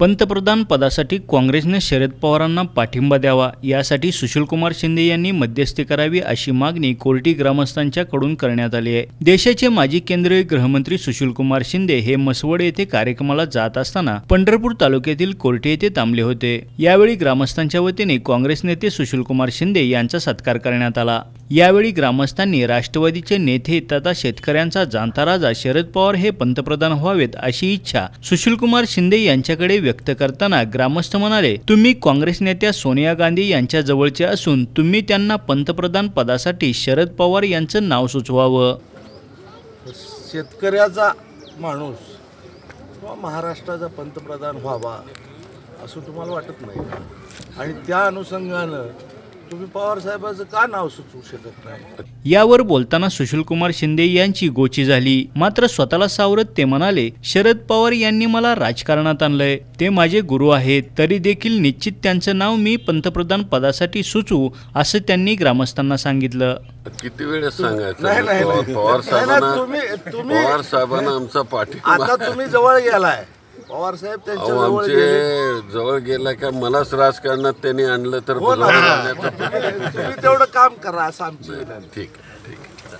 पंतप्रधान पदासाठी काँग्रेसने शरद पवारांना पाठिंबा द्यावा यासाठी सुशीलकुमार शिंदे यांनी मध्यस्थी करावी अशी मागणी कोर्टी ग्रामस्थांच्याकडून करण्यात आली आहे. देशाचे माजी केंद्रीय गृहमंत्री सुशीलकुमार शिंदे हे मसवड येथे कार्यक्रमाला जात असताना पंढरपूर तालुक्यातील कोर्टी येथे थांबले होते. यावेळी ग्रामस्थांच्या वतीने काँग्रेस नेते सुशीलकुमार शिंदे यांचा सत्कार करण्यात आला. यावेळी ग्रामस्थांनी राष्ट्रवादीचे नेते तथा शेतकऱ्यांचा जाणता राजा शरद पवार हे पंतप्रधान व्हावेत अशी इच्छा सुशीलकुमार शिंदे यांच्याकडे व्यक्त करताना ग्रामस्थ म्हणाले तुम्ही काँग्रेस नेत्या सोनिया गांधी यांच्या जवळचे असून तुम्ही त्यांना पंतप्रधान पदासाठी शरद पवार यांचं नाव सुचवावं. शेतकऱ्याचा माणूस किंवा महाराष्ट्राचा पंतप्रधान व्हावा असं तुम्हाला वाटत नाही आणि त्या अनुषंगानं तुम्ही पवार साहेबाचं का नाव सुचवू शकत नाही? यावर बोलताना सुशीलकुमार शिंदे यांची गोची झाली. मात्र स्वतःला सावरत ते म्हणाले शरद पवार यांनी मला राजकारणात आणलंय. ते माझे गुरु आहेत. तरी देखील निश्चित त्यांचं नाव मी पंतप्रधान पदासाठी सुचवू असं त्यांनी ग्रामस्थांना सांगितलं. किती वेळेस सांगायचं? नाही, नाही, पवार- नाही. पवार नाही, नाही, साहेबांना तुम्ही- तुम्ही- पवार साहेबांना आमचा पाठिंबा आता तुम्ही जवळ गेलाय. पवार साहेब त्यांच्या अहो, जवळ आमचे गेले. जवळ गेला का मलाच राजकारणात त्यांनी आणलं तर हो ना. तुम्ही तेवढं काम करा असं आमची विनंती. ठीक आहे.